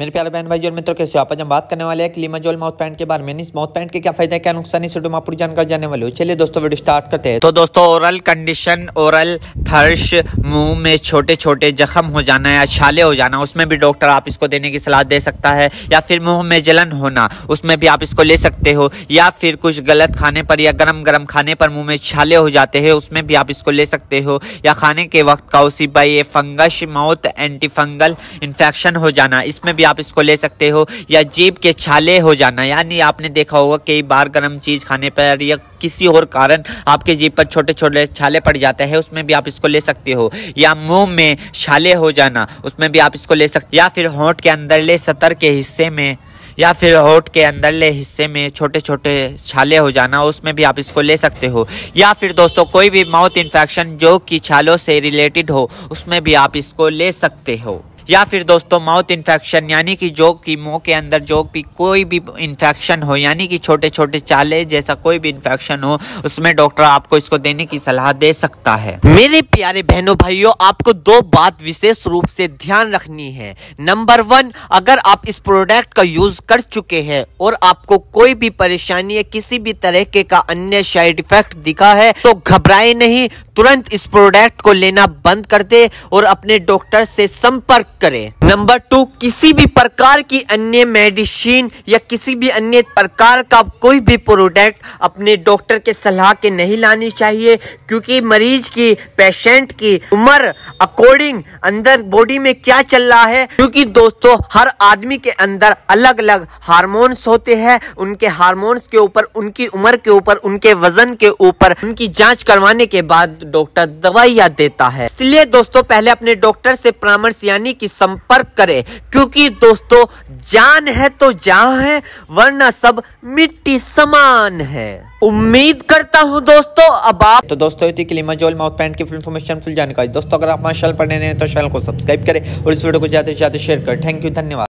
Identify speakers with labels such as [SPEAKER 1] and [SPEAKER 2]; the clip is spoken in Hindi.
[SPEAKER 1] मेरे प्यारे बहन भाई और मित्रों, कैसे आप? आज हम बात करने वाले हैं क्लीमाजोल माउथ पैंट के बारे में। इस माउथ पैंट के क्या फ़ायदे क्या नुकसान इस वीडियो में पूरी जानकारी जाने वाले हो। चलिए दोस्तों, वीडियो स्टार्ट करते हैं।
[SPEAKER 2] तो दोस्तों ओरल कंडीशन ओरल थर्श मुँह में छोटे छोटे जख्म हो जाना या छाले हो जाना, उसमें भी डॉक्टर आप इसको देने की सलाह दे सकता है। या फिर मुँह में जलन होना, उसमें भी आप इसको ले सकते हो। या फिर कुछ गलत खाने पर या गर्म गर्म खाने पर मुँह में छाले हो जाते हैं, उसमें भी आप इसको ले सकते हो। या खाने के वक्त का ये fungus mouth anti fungal infection हो जाना, इसमें भी आप इसको ले सकते हो या जीप के छाले हो जाना। यानी आपने देखा होगा कई बार गर्म चीज़ खाने पर या किसी और कारण आपके जीप पर छोटे छोटे छाले पड़ जाते हैं, उसमें भी आप इसको ले सकते हो। या मुँह में छाले हो जाना, उसमें भी आप इसको ले सकते या फिर होंठ के अंदरले सतर के हिस्से में, या फिर होठ के अंदरले हिस्से में छोटे छोटे छाले हो जाना, उसमें भी आप इसको ले सकते हो। या फिर दोस्तों, कोई भी माउथ इन्फेक्शन जो कि छालों से रिलेटेड हो, उसमें भी आप इसको ले सकते हो। या फिर दोस्तों माउथ इन्फेक्शन यानी कि जो कि मुँह के अंदर जो भी कोई भी इन्फेक्शन हो, यानी कि छोटे छोटे चाले जैसा कोई भी इन्फेक्शन हो, उसमें डॉक्टर आपको इसको देने की सलाह दे सकता है।
[SPEAKER 3] मेरे प्यारे बहनों, भाइयों, आपको दो बात विशेष रूप से ध्यान रखनी है। नंबर वन अगर आप इस प्रोडक्ट का यूज़ कर चुके हैं और आपको कोई भी परेशानी या किसी भी तरह के का अन्य साइड इफ़ेक्ट दिखा है तो घबराए नहीं, तुरंत इस प्रोडक्ट को लेना बंद कर दे और अपने डॉक्टर से संपर्क करें। नंबर टू किसी भी प्रकार की अन्य मेडिसिन या किसी भी अन्य प्रकार का कोई भी प्रोडक्ट अपने डॉक्टर के सलाह के नहीं लानी चाहिए, क्योंकि मरीज़ की पेशेंट की उम्र अकॉर्डिंग अंदर बॉडी में क्या चल रहा है, क्योंकि दोस्तों, हर आदमी के अंदर अलग अलग हार्मोन्स होते हैं, उनके हार्मोन्स के ऊपर, उनकी उम्र के ऊपर, उनके वज़न के ऊपर, उनकी जाँच करवाने के बाद डॉक्टर दवाइयाँ देता है। इसलिए दोस्तों, पहले अपने डॉक्टर से परामर्श यानी कि संपर्क करें। क्योंकि दोस्तों, जान है तो जहाँ है, वरना सब मिट्टी समान है। उम्मीद करता हूँ दोस्तों, अब आप
[SPEAKER 1] तो दोस्तों इतनी क्लीमाजोल माउथ पैंट की फुल इन्फॉर्मेशन फुल जानकारी। दोस्तों, अगर आप हमारे चैनल पढ़ने हैं तो चैनल को सब्सक्राइब करें और इस वीडियो को ज़्यादा से ज़्यादा शेयर करें। थैंक यू धन्यवाद।